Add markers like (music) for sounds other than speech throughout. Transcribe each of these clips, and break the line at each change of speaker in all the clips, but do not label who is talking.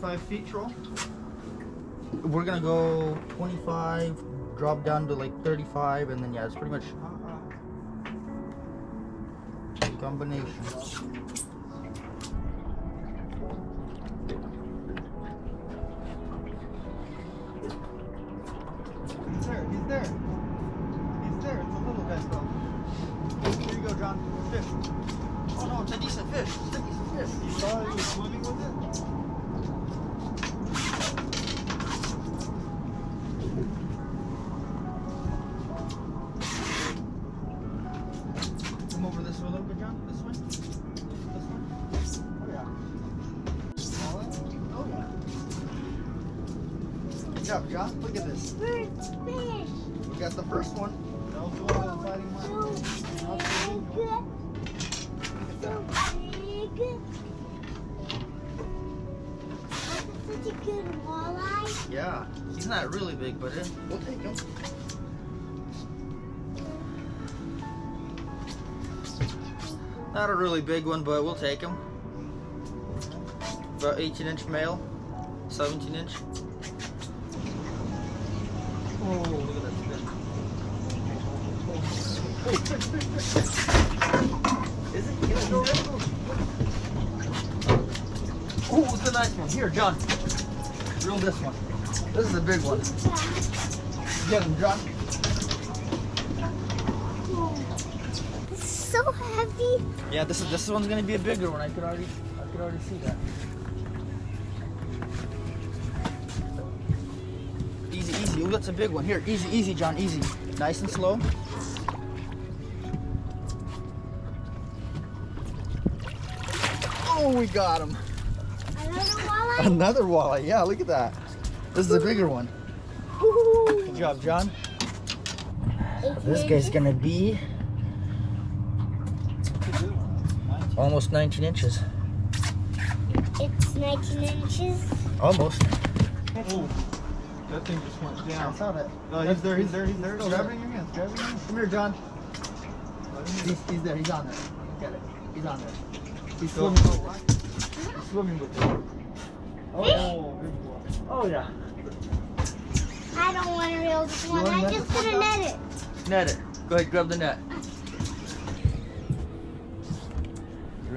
hit 25 feet troll?
We're gonna go 25, drop down to like 35, and then yeah, it's pretty much a combination. Not a really big one, but we'll take him. About 18 inch male, 17 inch. Oh, look at that fish. Is it? Go. Oh, it's a nice one. Here, John. Reel this one. This is a big one. Get him, John. Yeah, this is this one's gonna be a bigger one. I could already I could already see that. Easy, easy. Ooh, that's a big one. Here, easy, easy, John, easy. Nice and slow. Oh, we got him.
Another walleye?
Another walleye, yeah, look at that. This is a bigger one. Good job, John. This guy's gonna be almost 19 inches.
It's 19 inches.
Almost.
Oh, that thing just went down.
I saw that.
Oh, he's there, he's there, he's there.
Still
Grab it
there.
in your hands, grab it in your hands.
Come here, John. He's, he's there. He's on there. Get it. He's on there. He's
Go.
swimming. He's swimming with it.
Oh, oh, good boy.
Oh yeah.
I don't want to reel this one. I'm just
this
gonna
one
net it.
Net it. Go ahead, grab the net.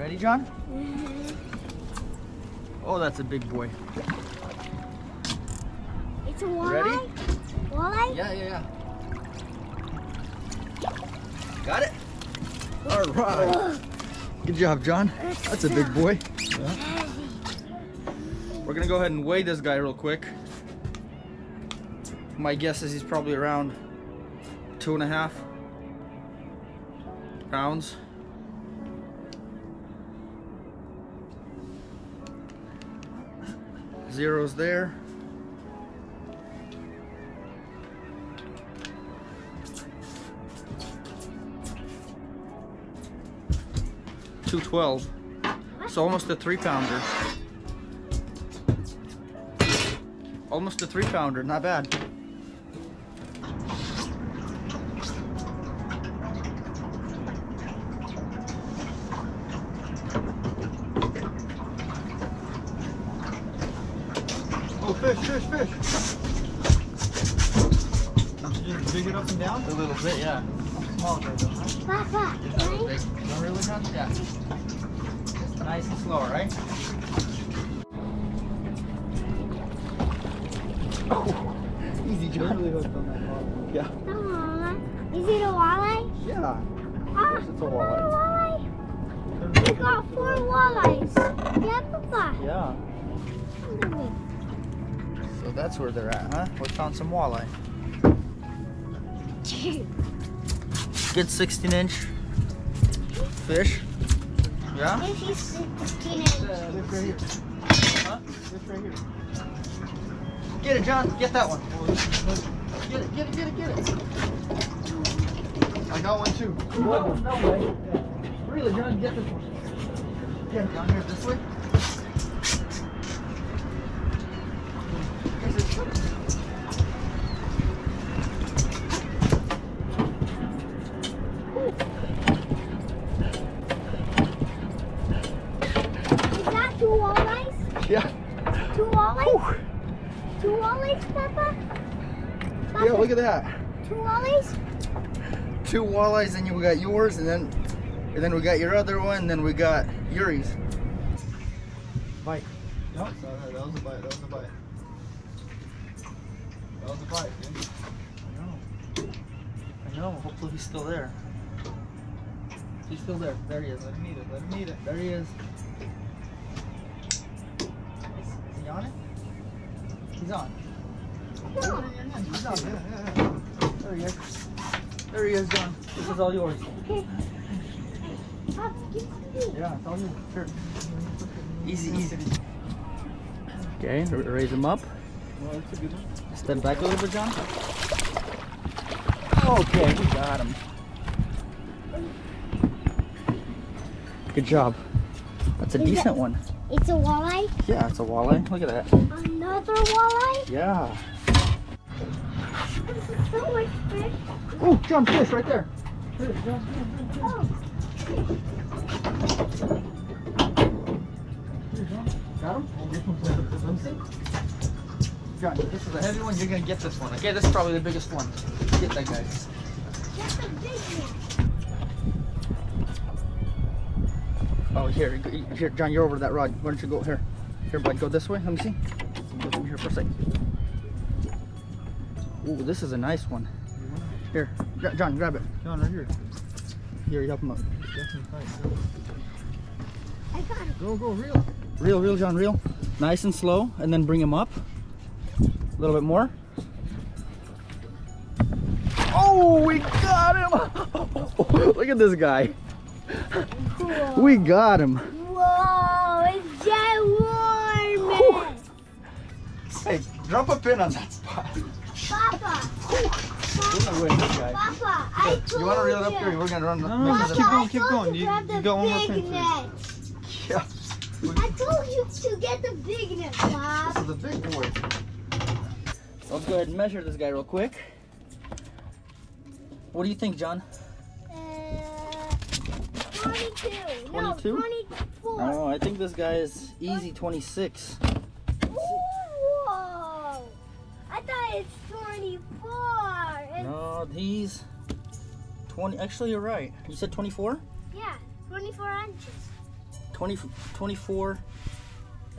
Ready, John? Mm-hmm. Oh, that's a big boy.
It's a
ready?
walleye. Walleye?
Yeah, yeah, yeah. Got it? All right. Good job, John. That's a big boy.
Heavy.
We're gonna go ahead and weigh this guy real quick. My guess is he's probably around two and a half pounds. Zero's there. Two twelve. So almost a three pounder. Almost a three pounder, not bad.
Oh, fish, fish, fish. Did you just dig it up and down?
A bit, yeah. Small guy though, huh?
Papa,
Not real
right?
big. Don't really touch. Just nice and slow, right? Oh, easy, John.
Really hooked on that bottom.
Yeah.
Aw. Is it a walleye?
Yeah.
Ah,
It's a walleye.
walleye. We got four walleyes. Yeah, Papa.
Yeah.
Look at me.
So that's where they're at, huh? We found some walleye. Good 16 inch fish. Yeah?
If he's 16
Fish
inches.
right here.
Huh?
Fish right here.
Get it, John. Get that one.
This is good.
Get it, get it, get it, get it.
I got one too.
No, no way. Really, John, get this one. Get it down here this way.
Is that two walleyes?
Yeah.
walleyes? Two walleyes, Papa? Papa,
Yeah, look at that.
Two walleyes?
Two walleyes, and you we got yours, and then and then we got your other one, and then we got Yuri's. Bite.
No, sorry, that was a bite. That was a bite. That was a bite, dude.
I know. I know. Hopefully he's still there. He's still there. There he is.
Let him eat it. Let him eat it.
There he is. Is, is he on it? He's on.
No.
He's on.
Yeah, yeah, yeah.
There he is. There he is, John. This is all yours.
Okay. Papa, give me.
Yeah, it's all yours. Sure. Easy, easy. Okay, raise him up.
Well, that's a good one.
Step back a little bit, John. Okay, we got him. Good job. That's a
Is it-
decent one.
It's a walleye.
Yeah, it's a walleye. Look at that.
Another walleye.
Yeah.
This fish.
Oh, John, fish right there. Got him? Let me see. John, this is a heavy one. You're gonna get this one. Okay, this is probably the biggest one. Get that guy. Oh, here, here, John, you're over that rod. Why don't you go here? Here, bud, go this way. Let me see. Go through here for a second. Ooh, this is a nice one. Here, Gra- John, grab it.
John, right here.
Here, you help him out.
Get some fight. Go.
I got him.
Go, go, reel.
Reel, reel, John, reel. Nice and slow, and then bring him up. A little bit more. Oh, we got him! (laughs) Look at this guy.
Cool.
We got him.
Whoa, it's that warm.
Hey, drop a pin on that spot.
Papa,
We're gonna win.
Papa, I told
You want to reel it up here? We're gonna run.
No,
make
no,
this
Papa,
keep going,
I
keep
told
going.
to
You-
grab
you
the
got one more
big
pin it.
Yeah.
I told you to get the big net,
This
Pop.
is a big boy. Let's go ahead and measure this guy real quick. What do you think, John?
Uh, 22. No, 24.
Oh, I think this guy is easy 26.
Whoa! I thought it's 24.
No, he's 20. Actually, you're right. You said 24?
Yeah, 24 inches.
20, 24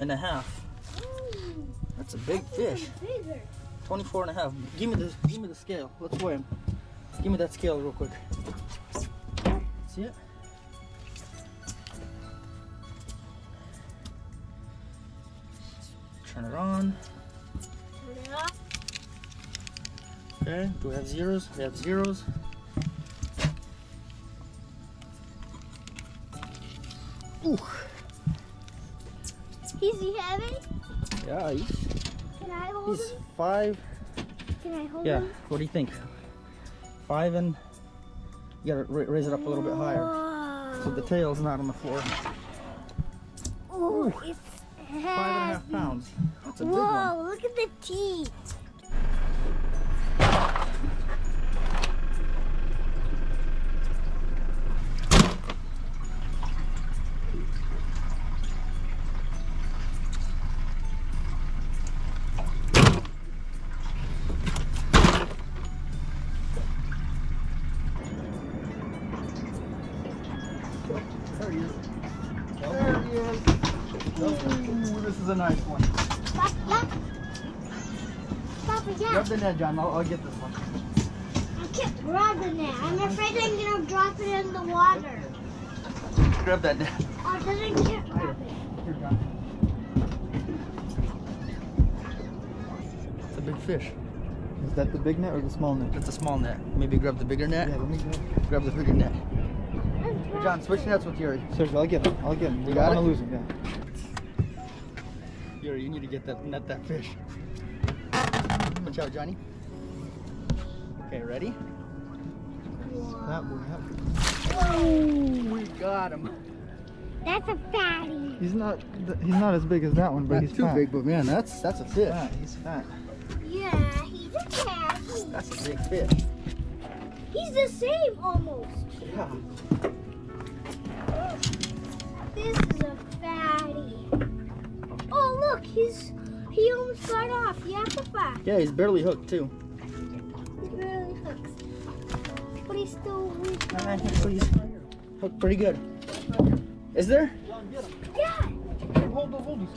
and a half.
Ooh,
That's a big
that's
fish.
Bigger.
24 and a half. Give me the give me the scale. Let's weigh him. Give me that scale real quick. See it? Turn it on. Okay. Do we have zeros? We have zeros. Ooh.
Is he heavy?
Yeah, he's,
Can I hold
he's
him?
five.
Can I hold
Yeah.
him?
What do you think? Five and you gotta raise it up a little bit higher. So the tail's not on the floor.
Ooh, it's heavy.
Five and a half pounds. That's a big one.
Whoa, look at the teeth.
A nice one.
Papa, Papa, yeah.
Grab the net, John. I'll, I'll get this one.
I can't grab the net. I'm afraid I'm gonna drop it in the water.
Grab that net.
Oh, then I can't grab it.
Here, John. It's a big fish.
Is that the big net or the small net?
That's a small net. Maybe grab the bigger net.
Yeah, let me go.
Grab the bigger net.
Let's
Hey,
grab
John, switch nets with Yuri.
Seriously, I'll get him. I'll get him. We
got
don't want to lose him. Yeah.
Yuri, you need to get that net that fish. Watch out, Johnny. Okay, ready?
That boy. That
Oh, we got him.
That's a fatty.
He's not. He's not as big as that one, but
Not
he's
too
fat.
big, but man, that's that's a fish.
Fat. He's fat.
Yeah, he's a fatty.
That's a big fish.
He's the same almost.
Yeah.
This is a fatty. Look, he's He almost got off. Yeah, Papa.
Yeah, he's barely hooked too.
He barely hooks. But he's still weak.
Alright, he's hooked pretty good. Is there?
John, get him.
Yeah.
Hey, hold, hold, hold.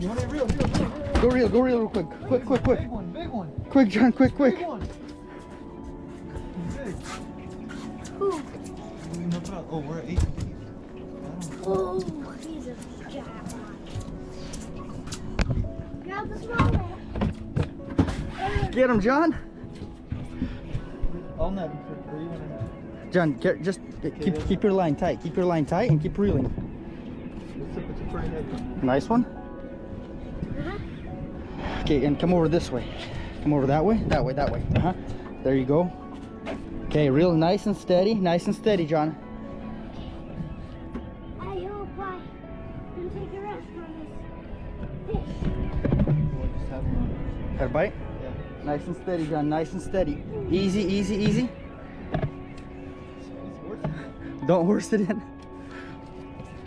You want it real, real, real, real.
Go reel, go reel real quick. Quick, quick, quick.
Big one, big one.
Quick, John, quick, quick.
Big one. Big.
Who?
We can hook it up. Oh, we're at eight.
Oh,
Get him, John.
I'll net him. Where you want to net?
John, get, just keep keep your line tight. Keep your line tight and keep reeling.
It's a, it's a pretty heavy one.
Nice one. Okay, and come over this way. Come over that way, that way, that way. Uh huh. There you go. Okay, real nice and steady, nice and steady, John.
On.
Bite?
Yeah.
Nice and steady, John. Nice and steady. Easy, easy, easy.
It's worth it.
Don't horse it in.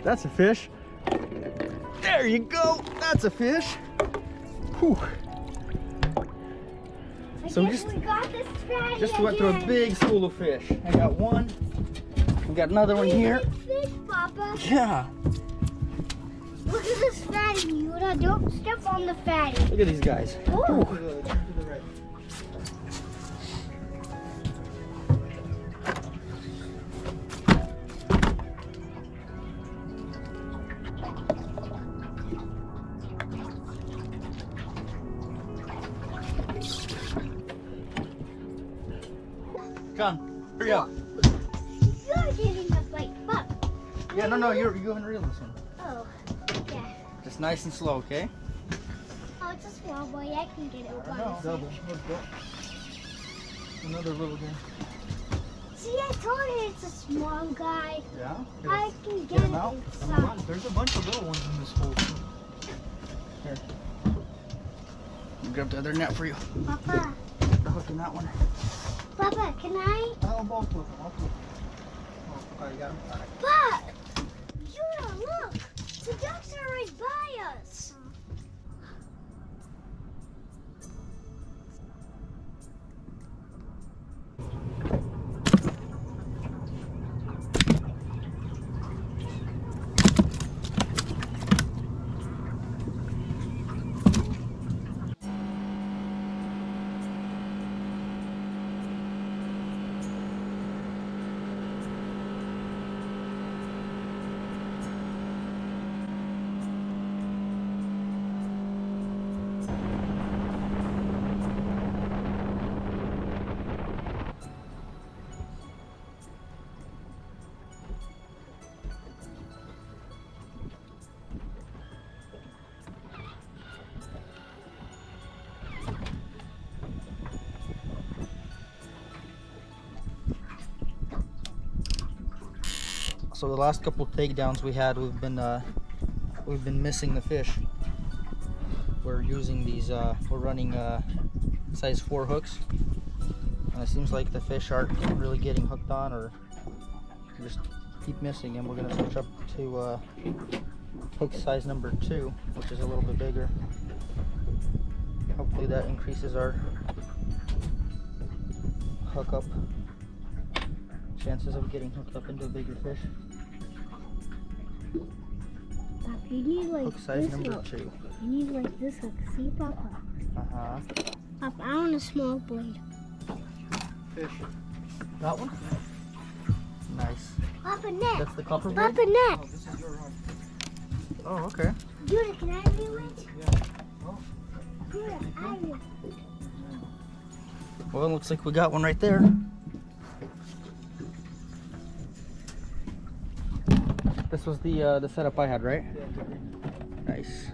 That's a fish. There you go. That's a fish. Whew.
I
So we
guess
just-
we got this fatty
Just went through a big school of fish. I got one. We got another one here.
Fish, Papa.
Yeah.
Look at this fatty, Yoda. Don't step on the fatty.
Look at these guys.
Oh,
To the, turn to the right.
John, hurry up.
you're getting the bite. Pop.
Yeah, no, no, you're you're going real this one.
Oh, yeah.
Just nice and slow, okay?
Oh, it's a small boy. I can get it by
Double.
myself.
Let's go. Another little guy.
See, I told you it's a small guy.
Yeah.
I can get,
Get
it
him out.
inside.
There's a bunch of little ones in this hole. too.
Grab the other net for you.
Papa,
The hook in that one.
Papa, can I?
I'll ball flip him. I'll flip him. Oh, okay, you got him? All right.
Pop! The ducks are right by
So the last couple takedowns we had, we've been uh, we've been missing the fish. We're using these. Uh, we're running uh, size four hooks, and it seems like the fish aren't really getting hooked on, or just keep missing. And we're gonna switch up to uh, hook size number two, which is a little bit bigger. Hopefully that increases our hook up chances of getting hooked up into a bigger fish.
You need like
Hook size
this
number
hook.
two.
You need like this hook. See, Papa?
Uh huh.
Papa, I want a small blade.
Fish.
That one? Nice.
Papa, net.
That's the copper blade?
Papa, net.
Oh, this is your rod.
Oh, okay.
Yoda, can I reel it?
Yeah.
Yoda, I reel
Well, it looks like we got one right there. This was the uh, the setup I had, right?
Yeah.
Nice.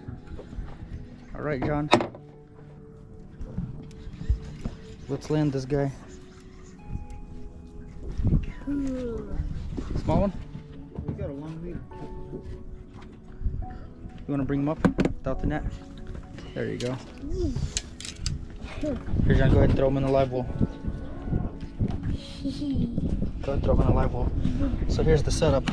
All right, John. Let's land this guy.
Ooh.
Small one?
We got a.
You want to bring him up without the net? There you go. Here, John, go ahead and throw him in the live well. (laughs) Go ahead, throw him in the live well. So here's the setup.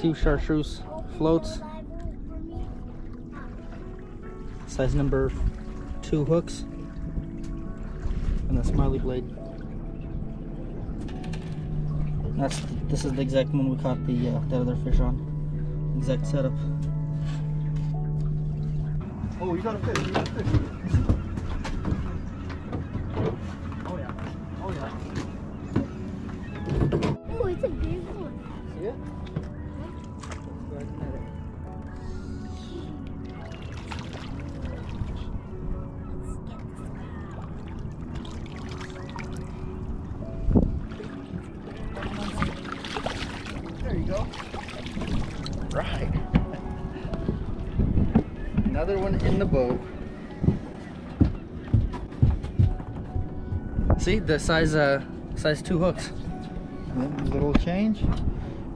Two chartreuse floats, size number two hooks, and a smiley blade. That's this is the exact one we caught the uh, that other fish on. Exact setup.
Oh, you got a fish. You got a fish. See
the size uh size two hooks.
Little change,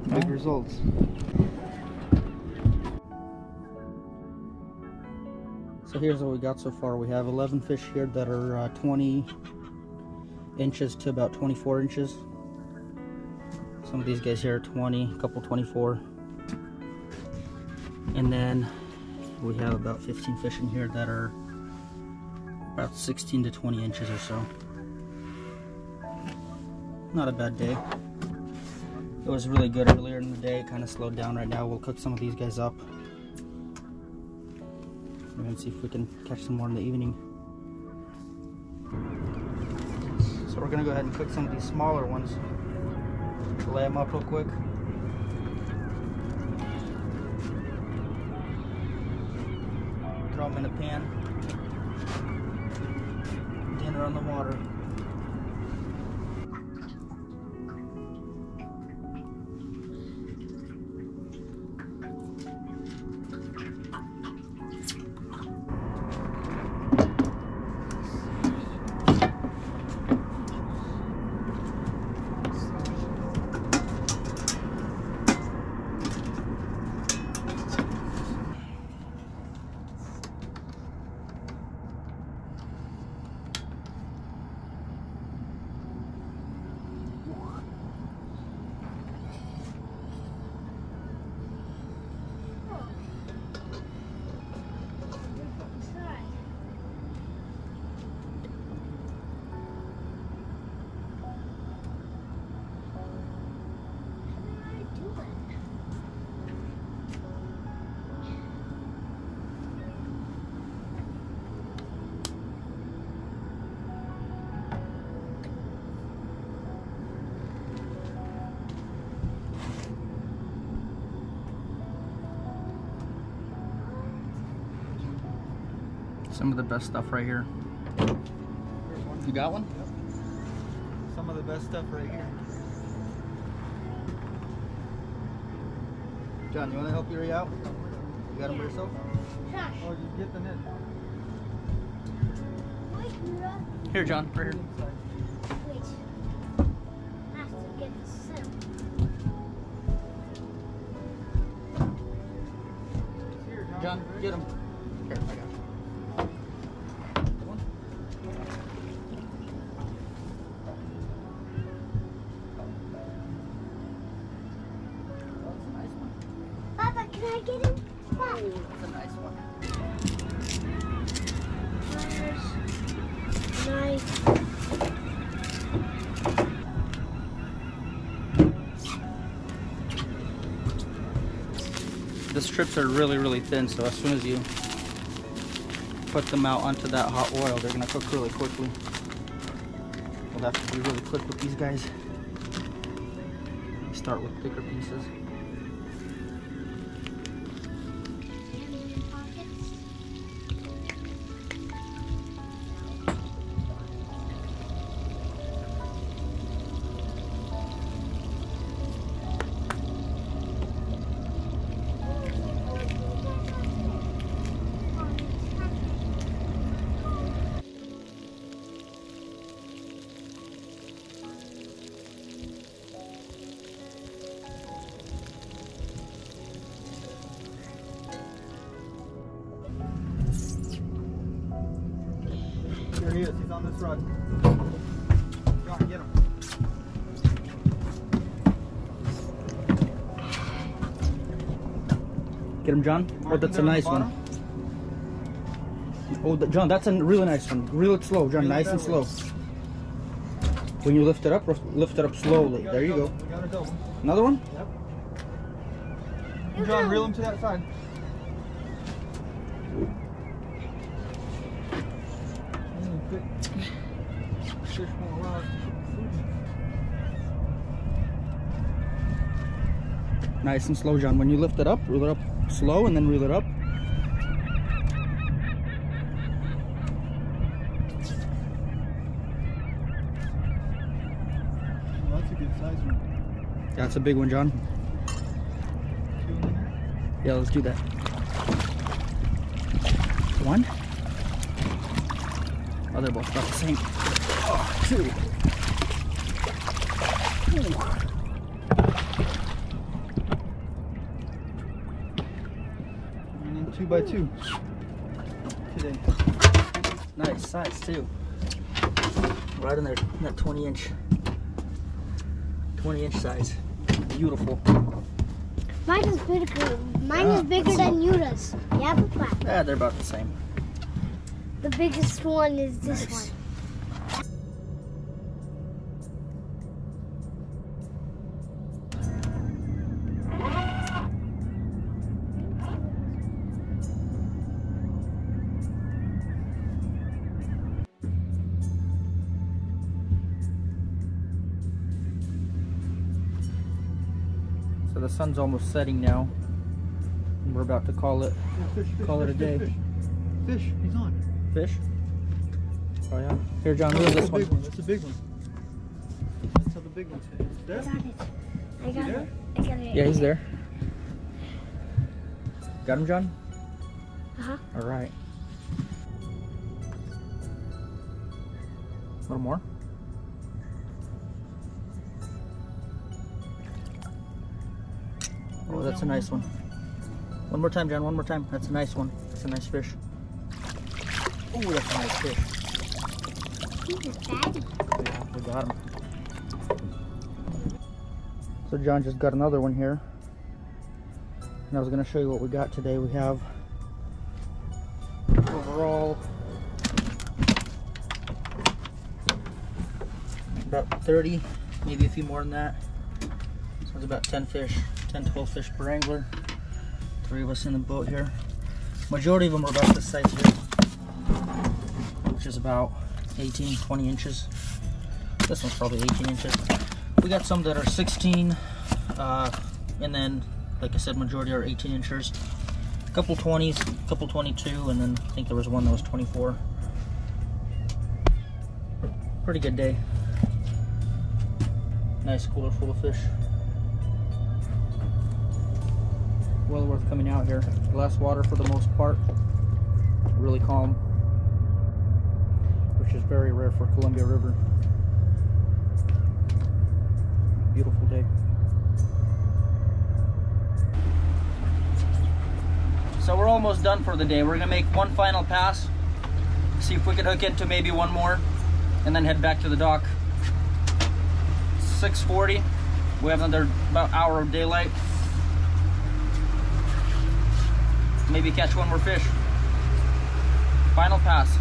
big
Oh.
results.
So here's what we got so far. We have 11 fish here that are uh, 20 inches to about 24 inches. Some of these guys here are 20, a couple 24. And then we have about 15 fish in here that are about 16 to 20 inches or so. Not a bad day. It was really good earlier in the day, kind of slowed down right now. We'll cook some of these guys up. Gonna see if we can catch some more in the evening. So we're gonna go ahead and cook some of these smaller ones. Lay them up real quick. Throw them in a pan. Dinner on the water. Some of the best stuff right here. You got one?
Some of the best stuff right here.
John, you want to help Yuri out? You got him by yourself?
Josh,
Oh, you get the net.
Here, John, right here.
Inside.
Wait. I
strips are really, really thin, so as soon as you put them out onto that hot oil, they're gonna cook really quickly. We'll have to be really quick with these guys. Start with thicker pieces.
Is. He's on. John, get him.
Get him, John. Oh, that's a nice one. Oh, th- John, that's a really nice one. Reel it slow, John.
Reel
Nice
that
and
way.
slow. When you lift it up, lift it up slowly. There you go.
We got a double.
Another one? Yep.
John, reel him to that side. Mm, good. Fish won't allow us to put the food
Nice and slow, John. When you lift it up, reel it up slow and then reel it up.
Well, that's a good size one.
That's a big one, John.
Two in there.
Yeah, let's do that. One. Oh, they're both about the same. Oh, two.
And then two by two. Today.
Nice size too. Right in there, in that 20 inch, 20 inch size. Beautiful.
Mine is bigger. Mine
Yeah,
is ah.
bigger
than Yura's. Yeah, Papa.
Yeah, they're about the same.
The biggest one is this
Nice.
one.
The sun's almost setting now. We're about to call it
Yeah, fish, fish,
Call it
fish,
a day.
Fish, fish. Fish, he's on.
fish. Oh yeah. Here, John,
Oh,
reel
that's
this
a
one.
one. That's a big one. That's how the big one's hit.
I
There?
got it. I got
there?
it. I got it.
Yeah, he's there. Got him, John?
Uh-huh.
All right. A little more. That's a nice one. One more time, John. One more time. That's a nice one. That's a nice fish. Oh, that's a nice fish. Yeah, we got him. So John just got another one here. And I was going to show you what we got today. We have overall about 30, maybe a few more than that. So it's about 10 fish, 10, 12 fish per angler. Three of us in the boat here. Majority of them are about this size here, which is about 18, 20 inches. This one's probably 18 inches. We got some that are 16, uh, and then, like I said, majority are 18 inches. A couple 20s, a couple 22, and then I think there was one that was 24. Pretty good day. Nice cooler full of fish. Well worth coming out here. Less water for the most part. Really calm. Which is very rare for Columbia River. Beautiful day. So we're almost done for the day. We're gonna make one final pass. See if we can hook into maybe one more and then head back to the dock. 640. We have another about hour of daylight. Maybe catch one more fish. Final pass.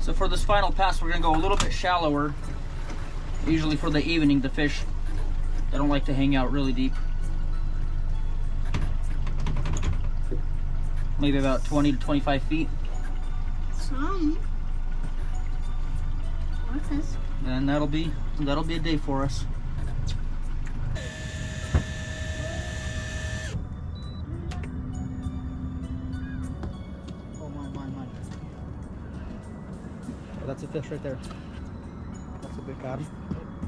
So for this final pass, we're gonna go a little bit shallower. Usually for the evening, the fish, they don't like to hang out really deep. Maybe about 20 to 25 feet.
Some. Worthless.
And that'll be, that'll be a day for us.
Oh, mine, mine, mine.
Oh, that's a fish right there.
That's a big
Got.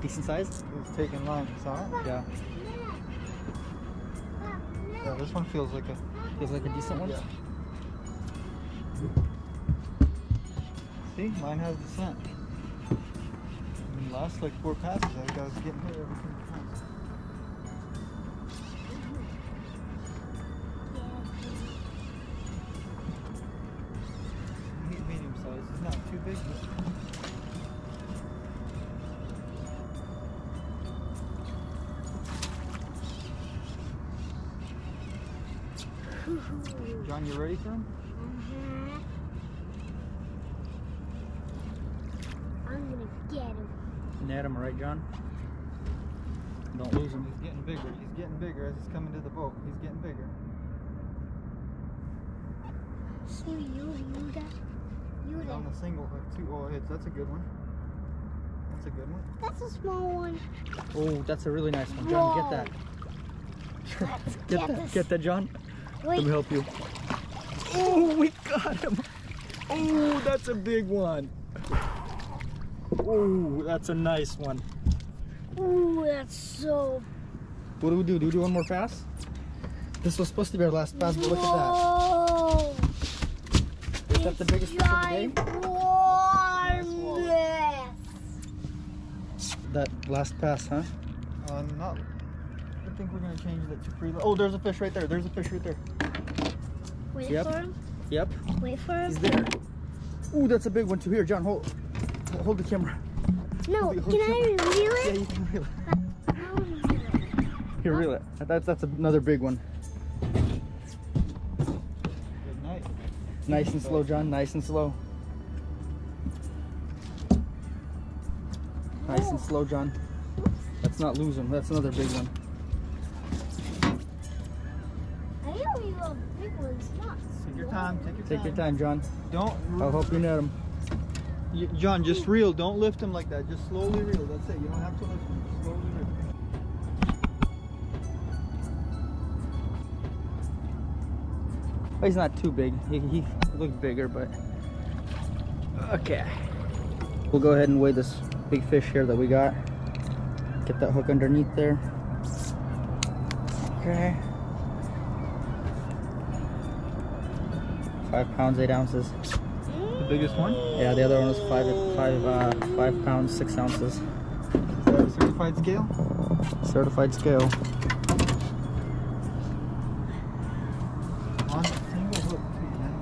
Decent size?
It's taking line. Saw it?
Yeah.
Yeah, this one feels like a.
Feels like a decent one?
Yeah. See, mine has the scent. And last like four passes, I was getting hit every single time. John, you ready for him?
Uh-huh. I'm gonna get him.
Net him, right, John? Don't lose him.
He's getting bigger. He's getting bigger as he's coming to the boat. He's getting bigger.
See you, you that. You
He's on
that.
the single hook, two oil hits. That's a good one. That's a good one.
That's a small one.
Oh, that's a really nice one. John, get that. (laughs) Get
get
that,
this.
get that, John. Let me help you. Oh, we got him. Oh, that's a big one. Oh, that's a nice one.
ooh, that's so.
What do we do? Do we do one more pass? This was supposed to be our last pass, but look at
Whoa.
Is that the biggest fish of the day?
Ginormous.
that. That last pass, huh?
Uh, not. I think we're gonna change that to free. Oh, there's a fish right there. There's a fish right there.
Wait
Yep.
for him.
Yep,
Wait for him.
he's there. Ooh, that's a big one too. Here, John, hold, hold the camera.
No,
Hold
can
hold
I
it. Yeah,
it?
you can reel it.
Reel.
Here, reel it. That's that's another big one.
Good night.
Nice and slow, John. Nice and slow. Nice and oh. slow, John. Let's not lose him. That's another big one.
I know you love big ones, not
Take your time. Take your
Take
time.
your time, John.
Don't.
I hope you net him.
You, John, just reel. Don't lift him like that. Just slowly reel. That's it. You don't have to lift him. Just slowly reel.
He's not too big. He, he looks bigger, but okay. We'll go ahead and weigh this big fish here that we got. Get that hook underneath there. Okay. Five pounds, eight ounces.
The biggest one.
Yeah, the other one was five, five, uh, five pounds, six ounces.
Is that a certified scale?
Certified scale.
On a single hook too, man.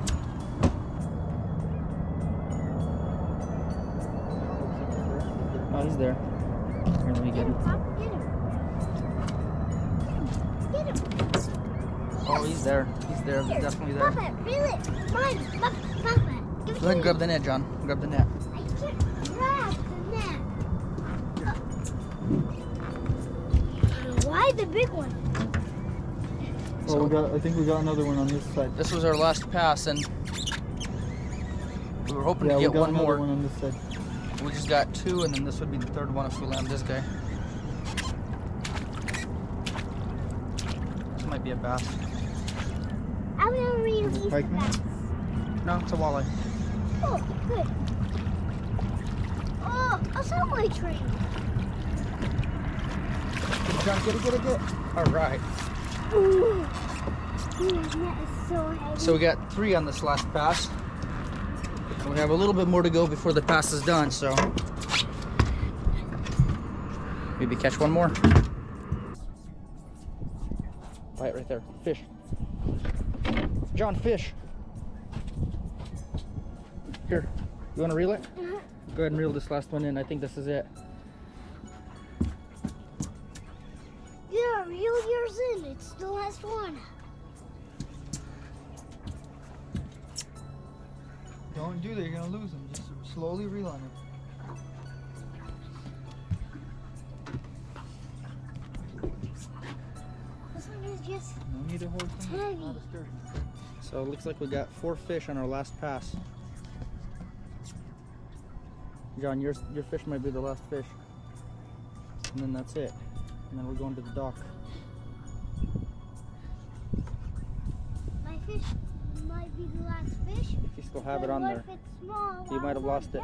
Oh, he's there. Here, let me
Get
get
him,
him.
Papa, get him. Get him.
Oh, he's there. He's there. He's
Here,
definitely there.
Papa, reel it. Mine. Papa, Papa. Give it
Go ahead and
to me.
Grab the net, John. Grab the net.
I can't grab the net. Why the big one?
Oh, we got. I think we got another one on this side.
This was our last pass, and we were hoping
Yeah,
to
we
get
got
one more.
one on this side.
We just got two, and then this would be the third one if we land this guy. This might be a bass.
I'm gonna release the bass.
No, it's a walleye.
Oh, good. Oh, a subway train.
Get it. Get it, get it, get it. All right.
So.
So we got three on this last pass. And we have a little bit more to go before the pass is done, so maybe catch one more. Right, right there. Fish. John, fish. Here. You want to reel it?
Uh-huh.
Go ahead and reel this last one in. I think this is it.
Yeah, reel yours in. It's the last one.
Don't do that. You're gonna lose them. Just slowly reel on him.
This one is just
No need to hold.
Heavy.
Not a sturdy.
So it looks like we got four fish on our last pass. John, your your fish might be the last fish. And then that's it. And then we're going to the dock.
my fish might be the last fish.
If you still have it on there.
Small,
You might have lost it.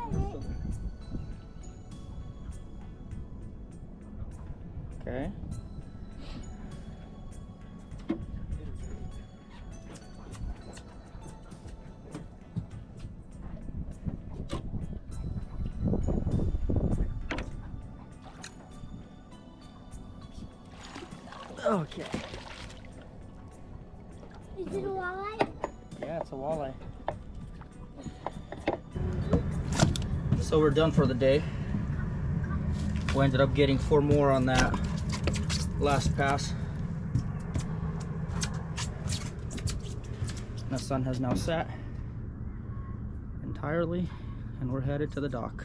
Okay. Okay. Done for the day. We ended up getting four more on that last pass. The sun has now set entirely, and we're headed to the dock.